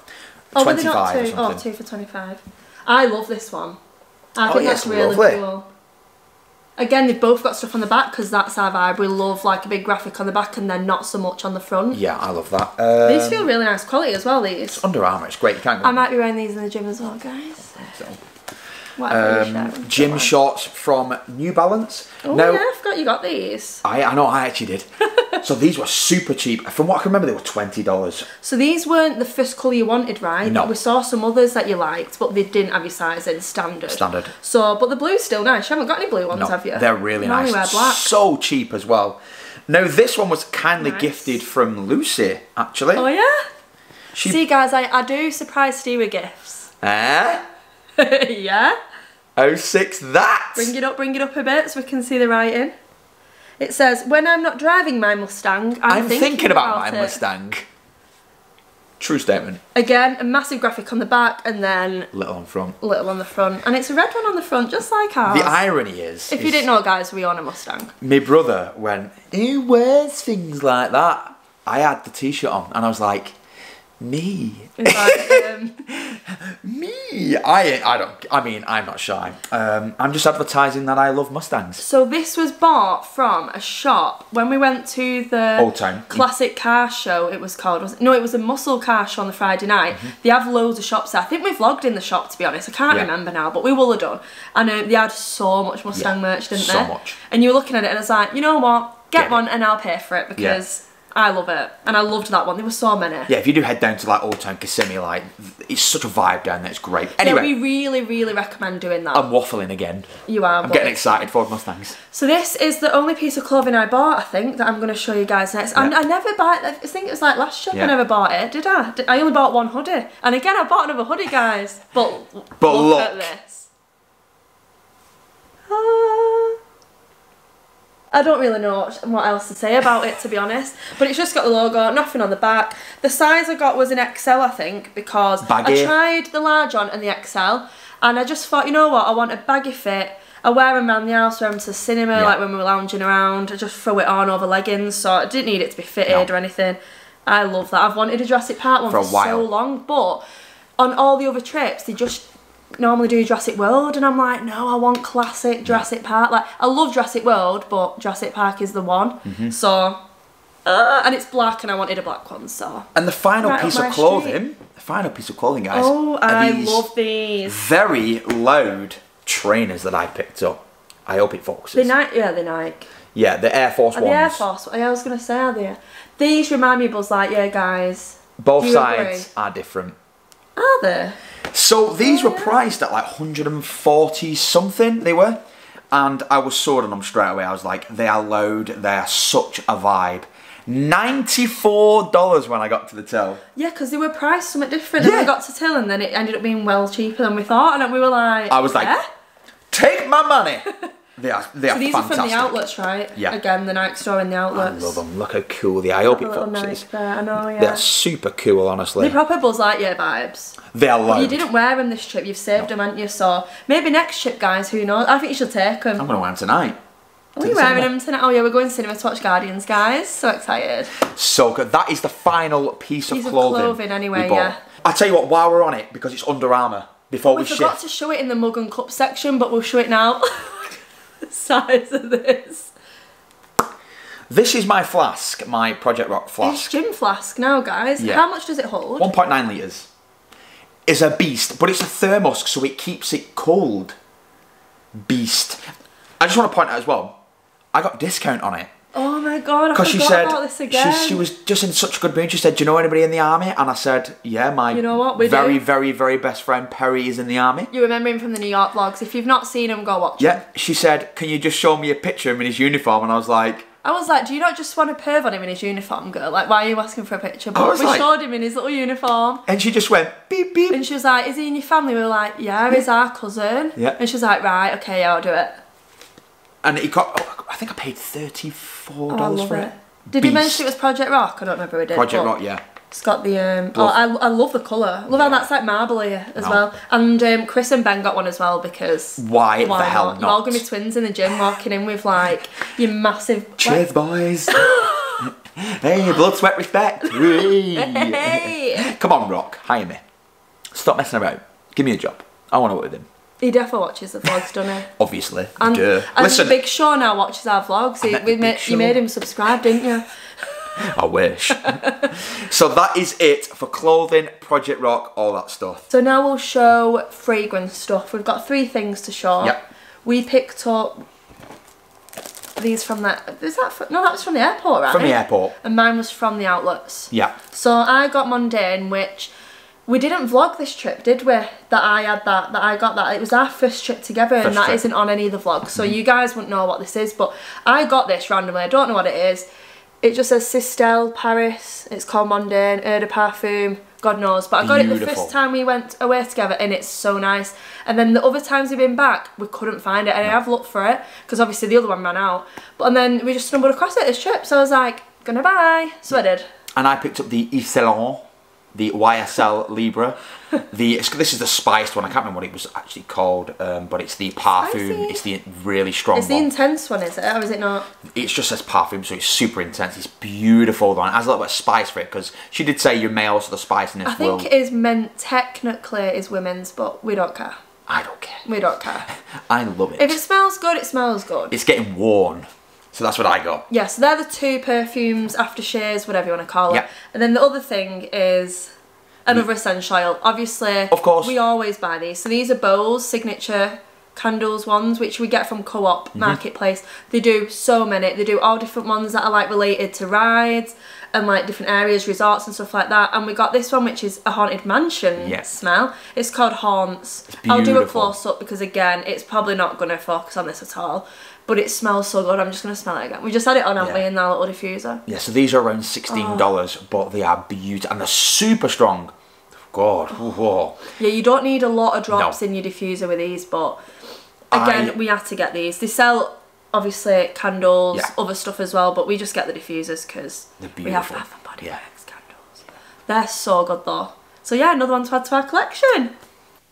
Oh, were they not 25 two? Oh, two for 25. I love this one. I Oh, think yeah, that's really lovely. cool. Again, they've both got stuff on the back because that's our vibe. We love like a big graphic on the back and then not so much on the front. yeah, I love that. Um, These feel really nice quality as well, these. Under Armour. It's great. You can't go. I might be wearing these in the gym as well, guys. So, um, gym shorts from New Balance. Oh now, yeah, I forgot you got these. I, I know I actually did. so these were super cheap. From what I can remember, they were twenty dollars. So these weren't the first colour you wanted, right? No. We saw some others that you liked, but they didn't have your size in standard. Standard. So, but the blue's still nice. You haven't got any blue ones, No, have you? they're really You nice. wear black. So cheap as well. Now this one was kindly Nice. gifted from Lucy. Actually, Oh yeah. she. See, guys, I, I do surprise Steve with gifts. Eh? yeah. Oh six that. Bring it up, bring it up a bit so we can see the writing. It says, "When I'm not driving my Mustang, I'm, I'm thinking, about, my it." Mustang. True statement. Again, a massive graphic on the back and then Little on front. little on the front, and it's a red one on the front, just like ours. The irony is, if you didn't know, guys, we own a Mustang. my brother went, "Who wears things like that?" I had the t-shirt on, and I was like, "Me." Like, um, Me, I, I don't. I mean, I'm not shy. Um, I'm just advertising that I love Mustangs. So this was bought from a shop when we went to the Old time classic car show. It was called. Was it? No, it was a muscle car show on the Friday night. They have loads of shops there. I think we vlogged in the shop to be honest. I can't. Yeah. remember now, but we will have done. And um, they had so much Mustang Yeah, merch, didn't so they? So much. And you were looking at it, and I was like, you know what? Get, Get it. one, and I'll pay for it because I love it, and I loved that one. There were so many. Yeah, if you do head down to like Old Town Kissimmee, like it's such a vibe down there. It's great. Yeah, Anyway, we really, really recommend doing that. I'm waffling again. you are. I'm getting excited for Mustangs. So this is the only piece of clothing I bought, I think, that I'm going to show you guys next. And Yeah. I never bought, I think it was like last shop I never bought it, did I? I only bought one hoodie. And again, I bought another hoodie, guys. But, But look, look. at this. Ah. I don't really know what- else to say about it, to be honest. But it's just got the logo, nothing on the back. The size I got was an XL, I think, because Baggy. I tried the large on and the XL, and I just thought, you know what, I want a baggy fit. I wear them around the house, wear them to the cinema, Yeah. like when we were lounging around. I just throw it on over leggings, so I didn't need it to be fitted No. or anything. I love that. I've wanted a Jurassic Park one For for, so long, but on all the other trips, they just normally do Jurassic World, and I'm like, no, I want classic Jurassic Park. Like, I love Jurassic World, but Jurassic Park is the one. Mm-hmm. So, uh, and it's black, and I wanted a black one, so. And the final Right piece of clothing, the final piece of clothing, guys. Oh, I love these. very loud trainers that I picked up. I hope it focuses. They Nike, yeah, they Nike. Yeah, the Air Force Are ones. the Air Force? I was going to say, are they? These remind me of Buzz Lightyear, guys. Both sides are different. Are they? So these were Oh, priced at like 140 something, they were. And I was sold on them straight away. I was like, they are loud, they are such a vibe. $94 when I got to the till. Yeah, because they were priced somewhat different. And Yeah. we got to Till, and then it ended up being well cheaper than we thought. And we were like, I was like, eh? Take my money! they are, they are So these fantastic. are from the outlets, right? Yeah. Again, the Nike store in the outlets. I love them. Look how cool the are. I hope A little focuses. Nike there, I know, yeah. They're super cool, honestly. They're proper Buzz Lightyear vibes. They are loud. You didn't wear them this trip, you've saved them, haven't you? So maybe next trip, guys, who knows? I think you should take them. I'm going to wear them tonight. Are we wearing them tonight? Oh yeah, we're going to cinema to watch Guardians, guys. So excited. So good. That is the final piece of Piece of clothing. clothing anyway, yeah. I tell you what, while we're on it, because it's Under Armour, before We we, forgot to show it in the mug and cup section, but we'll show it now. the size of this. This is my flask, my Project Rock flask. It's flask. gin flask now, guys. Yeah. How much does it hold? 1.9 litres. It's a beast, but it's a thermos, so it keeps it cold. Beast. I just want to point out as well, I got discount on it. Oh my god, Because she said, about this again. she, she was just in such a good mood. She said, Do you know anybody in the army? And I said, Yeah, my You know what, we very, do. very, very best friend Perry is in the army. You remember him from the New York vlogs. If you've not seen him, go watch Yeah, him. she said, Can you just show me a picture of him in his uniform? And I was like, I was like, do you not just want to perv on him in his uniform, girl? Like, why are you asking for a picture? But we like- showed him in his little uniform. And she just went, Beep, beep. And she was like, is he in your family? We were like, yeah, he's our cousin. Yeah. And she was like, right, okay, I'll do it. And he got, oh, I think I paid $34 Oh, I love for it. it. Did we Beast. mention it was Project Rock? I don't remember we did. Project Rock, yeah. It's got the um. Oh, I, I love the colour. Love how that's like marble here as No. well. And um, Chris and Ben got one as well because Why why the hell not? You're all gonna be twins in the gym, walking in with like your massive. Cheers, boys. hey, blood, sweat, respect. Hey, Come on, Rock, hire me. Stop messing about. Give me a job. I want to work with him. He definitely watches the vlogs, doesn't he? Obviously. And, Duh. and Listen, Big Sean now watches our vlogs. He, we made, you made him subscribe, didn't you? I wish. so that is it for clothing, Project Rock, all that stuff. So now we'll show fragrance stuff. We've got three things to show. Yep. We picked up these from that. Is that fr- no? That was from the airport, right? From the airport. And mine was from the outlets. Yeah. So I got mundane, which we didn't vlog this trip, did we? That I had that, that I got that. It was our first trip together, and First that trip. Not on any of the vlogs. So mm-hmm. you guys wouldn't know what this is, but I got this randomly. I don't know what it is. It just says Sistel Paris. It's called Mundane Eau de Parfum. God knows, but I got it the first time we went away together, and it's so nice. And then the other times we've been back, we couldn't find it, and I have looked for it because obviously the other one ran out. But and then we just stumbled across it this trip, so I was like, gonna buy. So I did. And I picked up the Yves Saint Laurent, the YSL Libre. the This is the spiced one. I can't remember what it was actually called, um, but it's the parfum. Spicy. It's the really strong It's the one. intense one, is it? Or is it not? it just says parfum, so it's super intense. It's beautiful. Though. It has a little bit of spice for it because she did say you're male, so the spiciness I think will. it is meant technically is women's, but we don't care. I don't care. We don't care. I love it. If it smells good, it smells good. It's getting worn, so that's what I got. Yeah, so they're the two perfumes, aftershaves, whatever you want to call it. Yeah. And then the other thing is another essential oil. Obviously, Of course. we always buy these. So these are Bose signature candles ones, which we get from Co-op Mm-hmm. Marketplace. They do so many. They do all different ones that are like related to rides and like different areas, resorts and stuff like that. And we got this one, which is a haunted mansion Yeah. smell. It's called Haunts. I'll do a close up because again, it's probably not gonna focus on this at all. But it smells so good. I'm just gonna smell it again. We just had it on, haven't we, in our little diffuser. Yeah, so these are around sixteen oh. dollars, Oh. but they are beautiful and they're super strong. God, whoa. Yeah, you don't need a lot of drops No. in your diffuser with these, but again, I- we had to get these. They sell obviously candles, Yeah. other stuff as well, but we just get the diffusers because we have. Bath and Body Yeah. Works candles. They're so good though. So yeah, another one to add to our collection.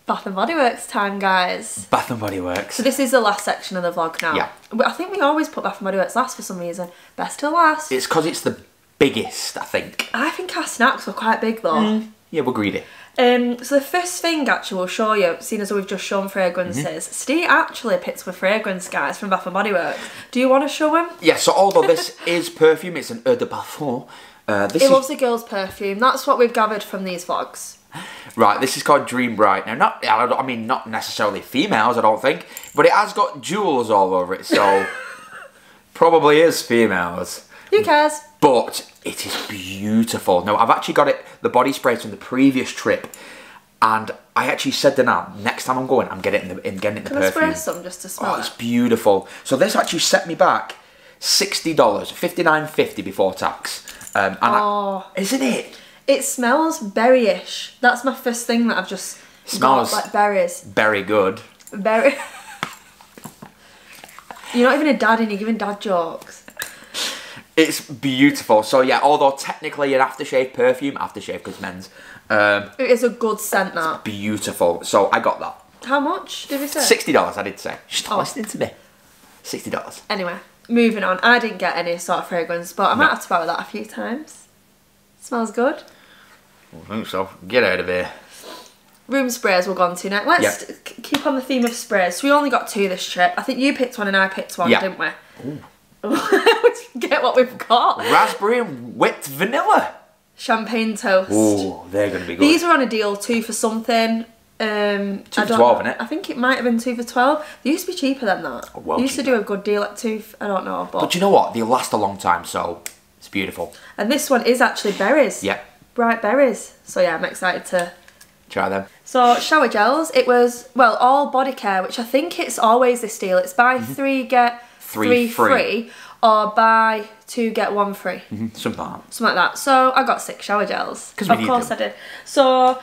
Bath and Body Works time, guys. Bath and Body Works. So this is the last section of the vlog now. Yeah. I think we always put Bath and Body Works last for some reason. Best to last. It's because it's the biggest, I think. I think our snacks were quite big though. Yeah, we're greedy. Um, so the first thing actually we'll show you, seeing as we've just shown fragrances, Mm-hmm. Steve actually picked a fragrance, guys, from Bath and Body Works. Do you want to show him? Yeah, so although this is perfume, it's an eau de parfum. Uh, this He is loves a girl's perfume. That's what we've gathered from these vlogs. Right. This is called Dream Bright. Now, not I I mean not necessarily females, I don't think, but it has got jewels all over it. So Probably is females. Who cares? but it is beautiful. Now I've actually got it the body spray from the previous trip, and I actually said to now next time I'm going, I'm getting it in the in getting it in the Can I spray some just to smell Oh, it's beautiful. So this actually set me back sixty dollars, fifty nine fifty before tax. Um, and I- Oh. isn't it? It smells berry-ish. That's my first thing that I've just Smells- got, like berries. Very good. Berry. You're not even a dad and you're giving dad jokes. It's beautiful. So yeah, although technically an aftershave perfume, aftershave because men's, um, It is a good scent that. beautiful. So I got that. How much did we say? Sixty dollars, I did say. She's not Oh. listening to me. Sixty dollars. Anyway, moving on. I didn't get any sort of fragrance, but I might No. have to borrow that a few times. Smells good. I think so. Get out of here. Room sprays we'll go on to now. Let's k- keep on the theme of sprays. So we only got two this trip. I think you picked one and I picked one, Yeah. didn't we? forget what we've got. Raspberry and whipped vanilla. Champagne toast. Oh, they're gonna be good. These were on a deal two for something. Um, Two I for don't 12, innit? I think it might have been two for twelve. They used to be cheaper than that. Oh, well they used to do a good deal at two. I don't know, but, but you know what? They last a long time, so it's beautiful. and this one is actually berries. Yeah, bright berries. So yeah, I'm excited to. try them. So shower gels. It was well all body care, which I think it's always this deal. It's buy three get. Three three, free. free, or buy two get one free. Mhm, Something like that. something like that. So I got six shower gels. of course them. I did. So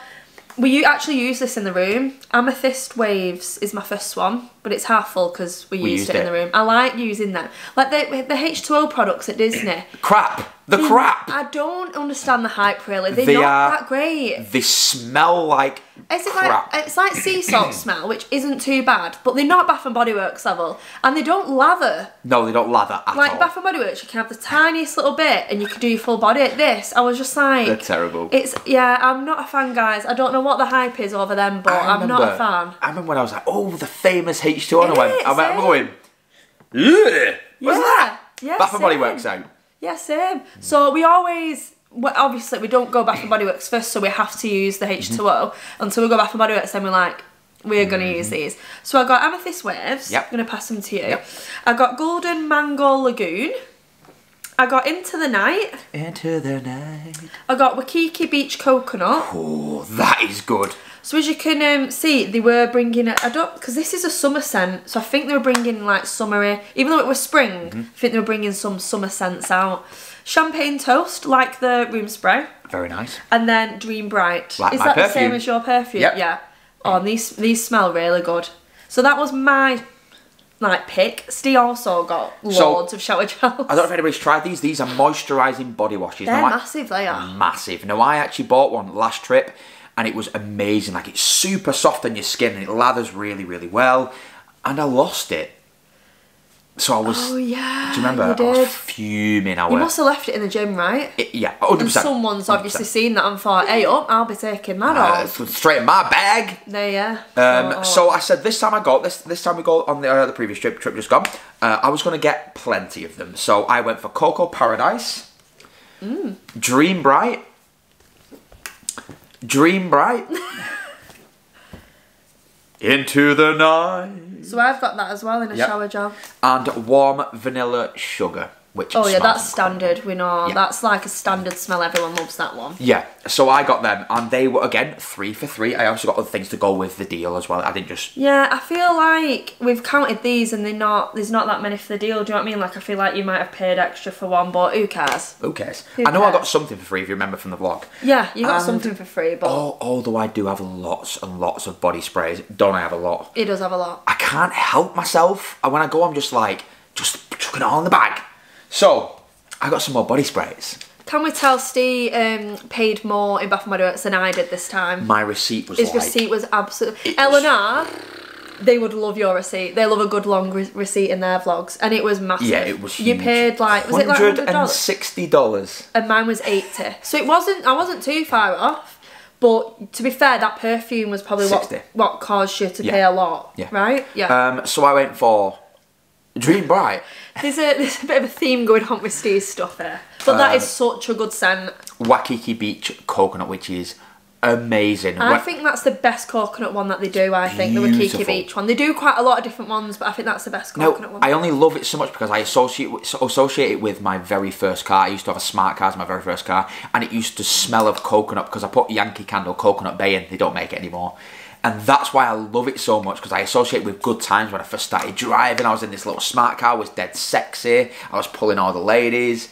we actually use this in the room. Amethyst Waves is my first one, but it's half full because we, We used, used it, in the room. I like using them, like the the H2O products at Disney. Crap. The They- crap. I don't understand the hype really. They're They not are- that great. They smell like It's crap. like it's like sea salt smell, which isn't too bad, but they're not Bath and Body Works level, and they don't lather. no, they don't lather at Like all. Bath and Body Works, you can have the tiniest little bit, and you can do your full body. This, I was just like, They're terrible. It's yeah, I'm not a fan, guys. I don't know what the hype is over them, but I I'm not a fan. I remember when I was like, oh, the famous H2O, and I went, I remember going, Ugh, what's Yeah, that? yeah, Bath and Body. Works out. Yeah, same. So we always, well, obviously, we don't go Bath and Body Works first, so we have to use the H2O until we go Bath and Body Works. Then we're like, we're gonna use these. So I got Amethyst Waves. Yep. I'm gonna pass them to you. Yep. I got Golden Mango Lagoon. I got Into the Night. Into the night. I got Waikiki Beach Coconut. Oh, that is good. So as you can um, see, they were bringing it. I don't because this is a summer scent, so I think they were bringing like summery. Even though it was spring, Mm-hmm. I think they were bringing some summer scents out. Champagne toast, like the room spray, Very nice. and then Dream Bright. Like is that the same as your perfume? Yep. Yeah. Oh, and these these smell really good. So that was my like pick. Steve also got So, loads of shower gels. I don't know if anybody's tried these. These are moisturising body washes. They're Now, I- massive. They are. massive. Now I actually bought one last trip and it was amazing. Like it's super soft on your skin and it lathers really, really well. And I lost it. So I was. Oh yeah. do you remember? You I did. was fuming. I You was. must have left it in the gym, right? It- yeah, 100%. And someone's obviously 100%. seen that and thought, hey up, I'll be taking that Uh, off. straight in my bag. There, yeah. Um, Oh, So I said this time I got this. This time we go on the, uh, the previous trip. Trip just gone. Uh, I was going to get plenty of them, so I went for Cocoa Paradise, Mm. Dream Bright, Dream Bright, Into the Night, So I've got that as well in a Yep. shower gel. and Warm Vanilla Sugar, which Oh yeah, that's standard. We know Yeah. that's like a standard smell. Everyone loves that one. Yeah, so I got them, and they were again three for three. I also got other things to go with the deal as well. I didn't just Yeah, I feel like we've counted these and they're not. There's not that many for the deal. Do you know what I mean? Like I feel like you might have paid extra for one, but who cares? who cares? Who I know I got something for free if you remember from the vlog. Yeah, you got And- something for free, but Oh, although I do have lots and lots of body sprays, don't I have a lot? it does have a lot. I can't help myself. And when I go, I'm just like, just chucking it all in the bag. So, I got some more body sprays. Can we tell Steve um, paid more in Bath and Body Works than I did this time? My receipt was His like, receipt was absolutely. Eleanor, they would love your receipt. They love a good long re- receipt in their vlogs, and it was massive. yeah, it was You huge. paid like was it like hundred dollars? $160. And mine was eighty. So it wasn't. I wasn't too far off. But to be fair, that perfume was probably 60. what what caused you to Yeah. pay a lot. Yeah. Right. Yeah. Um, so I went for Dream Bright. there's a there's a bit of a theme going on with Steve's stuff here, but that Um, is such a good scent. Waikiki Beach Coconut, which is amazing. I think that's the best coconut one that they do. I think the Waikiki Beach one. They do quite a lot of different ones, but I think that's the best No, coconut one. I only love it so much because I associate associate it with my very first car. I used to have a smart car as my very first car, and it used to smell of coconut because I put Yankee Candle Coconut Bay in. They don't make it anymore, and that's why I love it so much because I associate it with good times when I first started driving. I was in this little smart car, was dead sexy. I was pulling all the ladies.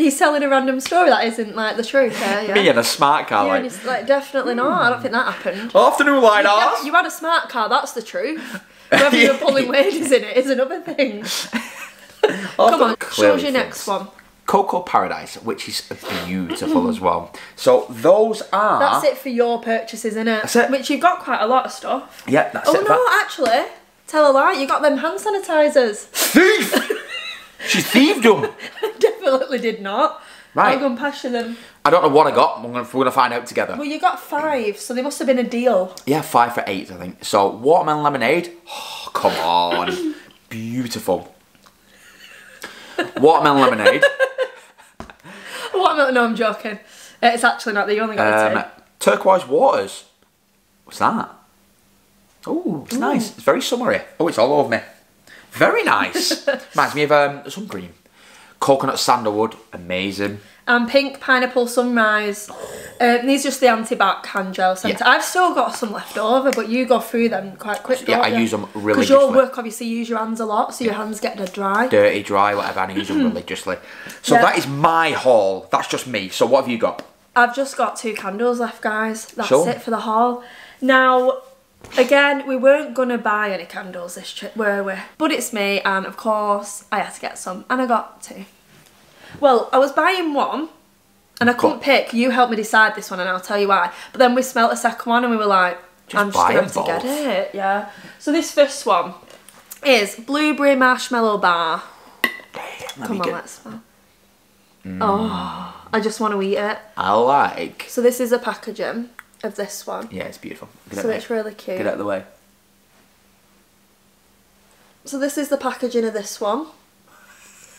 He's telling a random story that isn't like the truth. Yeah, yeah. Me in a smart car, Yeah, like like definitely not. I don't think that happened. Oh, afternoon light Yeah, hours. you had a smart car. That's the truth. Whether you're pulling ladies in it is another thing. Come on, show us your next one. Cocoa Paradise, which is beautiful as well. So those are. That's it for your purchases, isn't it? That's it. Which you've got quite a lot of stuff. Yeah, that's Oh it. Oh no, That- actually, tell a lie. You got them hand sanitizers. Thief! She thieved them. Definitely did not. Right. I'll go and pass you them. I don't know what I got. I'm gonna, we're gonna find out together. Well, you got five, so they must have been a deal. Yeah, five for eight, I think. So watermelon lemonade. Oh, come on, beautiful. Watermelon lemonade. What? No, I'm joking. It's actually not. the only got Um, turquoise waters. What's that? Oh, it's nice. It's very summery. Oh, it's all over me. Very nice. Reminds me of um, sun cream. Coconut sandalwood, amazing. And pink pineapple sunrise. Um, these are just the anti-bac hand gel scent. Yeah. I've still got some left over, but you go through them quite quick. Yeah, I you? use them really Because your work, obviously, you use your hands a lot, so your hands get dead dry. Dirty, dry, whatever, and I use them religiously. So Yeah. that is my haul. That's just me. So what have you got? I've just got two candles left, guys. That's Sure. it for the haul. Now, again, we weren't gonna buy any candles this trip, were we? But it's me, and of course, I had to get some, and I got two. Well, I was buying one, and I couldn't pick. You helped me decide this one, and I'll tell you why. But then we smelt a second one, and we were like, Just I'm just buy going them to get it. Yeah. So this first one is blueberry marshmallow bar. Let Come on, get- let's smell. Oh, I just want to eat it. I like. So this is a packaging of this one. Yeah, it's beautiful. Get, So it's really cute. get out of the way. So this is the packaging of this one.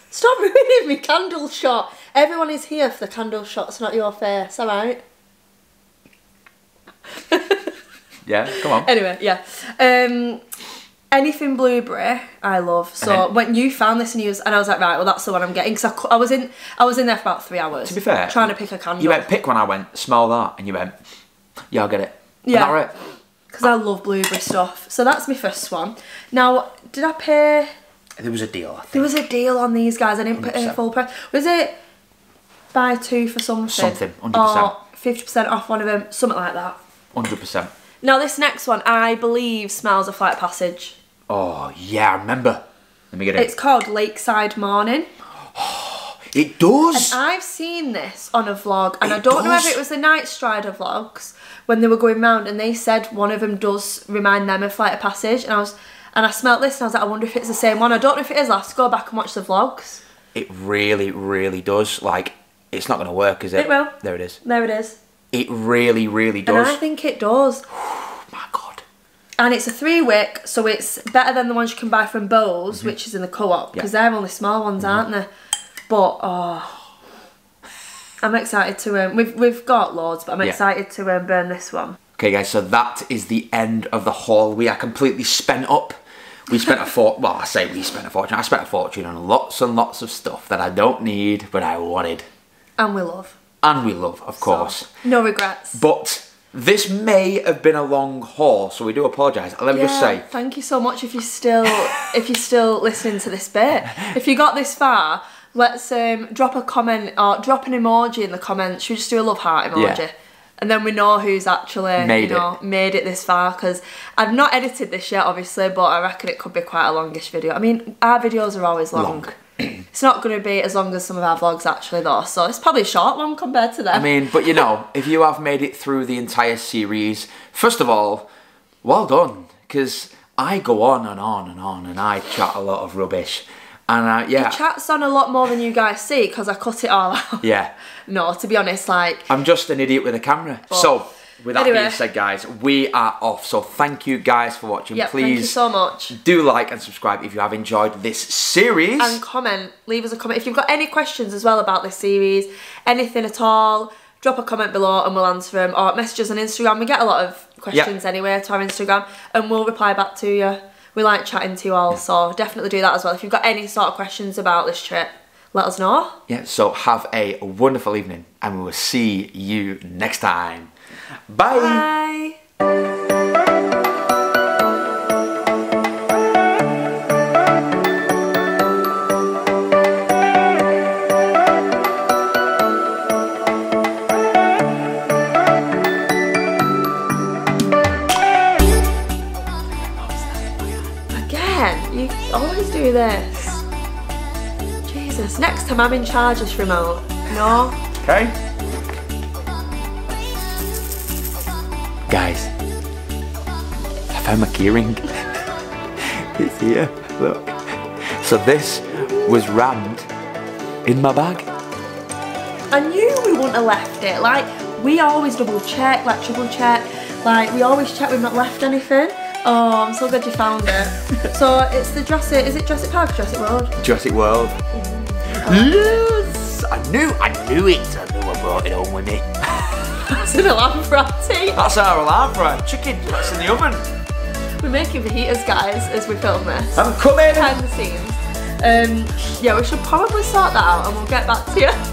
Stop ruining me candle shot. Everyone is here for the candle shots, not your face, alright? Yeah, come on. Anyway, yeah. Um anything blueberry I love. So Uh-huh. when you found this and you was, and I was like, right, well that's the one I'm getting because I, I was in I was in there for about three hours. To be fair, trying to pick a candle. You went pick one. I went smell that, and you went, yeah, I'll get it. Isn't Yeah. that right? because I love blueberry stuff. So that's my first one. Now, did I pay? There was a deal. I think. There was a deal on these guys. I didn't put a 100%. full price. Was it buy two for something? Something, 100%. Or fifty percent off one of them, something like that. Hundred percent. Now this next one, I believe, smells of Flight Passage. Oh yeah, I remember. Let me get it. It's called Lakeside Morning. Oh, it does. I've seen this on a vlog, and It I don't know if it was the Night Strider vlogs when they were going round, and they said one of them does remind them of Flight of Passage, and I was. And I smelt this and I was like, I wonder if it's the same one. I don't know if it is. I'll have to go back and watch the vlogs. It really, really does. Like, it's not going to work, is it? It will. There it is. There it is. It really, really does. And. I think it does. my god. And it's a three wick, so it's better than the ones you can buy from Bowles, mm-hmm. which is in the co-op, because. Yeah. they're only small ones, mm-hmm. aren't they? But oh, I'm excited to um, we've we've got loads, but I'm Yeah. excited to um, burn this one. Okay, guys. So that is the end of the haul. We are completely spent up. We spent a fort. Well, I say we spent a fortune. I spent a fortune on lots and lots of stuff that I don't need, but I wanted, And we love. and we love, of course. No regrets. But this may have been a long haul, so we do apologise. Let me just say, Thank you so much if you're still if you're still listening to this bit. If you got this far, let's um, drop a comment or drop an emoji in the comments. Should we just do a love heart emoji? Yeah. And then we know who's actually Made you know made it this far because I've not edited this yet, obviously, but I reckon it could be quite a longish video. I mean, our videos are always long. Long. it's not going to be as long as some of our vlogs actually, though. So it's probably a short one compared to them. I mean, but you know, if you have made it through the entire series, first of all, well done, because I go on and on and on, and I chat a lot of rubbish, and uh, yeah, Chat's on a lot more than you guys see because I cut it all out. yeah, No, to be honest, like I'm just an idiot with a camera. So with that Anyway. being said, guys, we are off. So thank you guys for watching. Yep, thank you Please so much. do like and subscribe if you have enjoyed this series. And comment, leave us a comment. If you've got any questions as well about this series, anything at all, drop a comment below and we'll answer them. Or message us on Instagram. We get a lot of questions anyway to our Instagram and we'll reply back to you. We like chatting to you all, so definitely do that as well. If you've got any sort of questions about this trip, let us know. yeah, so have a wonderful evening and we will see you next time. Bye. Bye. This. Jesus, next time I'm in charge of this remote. No? Okay. Guys, I found my keyring. it's here. Look. So this was rammed in my bag. I knew we wouldn't have left it. Like, we always double check, like triple check. Like, we always check we've not left anything. Oh, I'm so glad you found it. so it's the Jurassic, is it Jurassic Park, or Jurassic World? Jurassic World. Yes! I knew, I knew it. I knew I brought it home with me. It's an alarm for our tea. That's our alarm for our chicken. That's in the oven. We're making fajitas, guys, as we film this. I'm coming. Behind the scenes. Um, yeah, we should probably sort that out and we'll get back to you.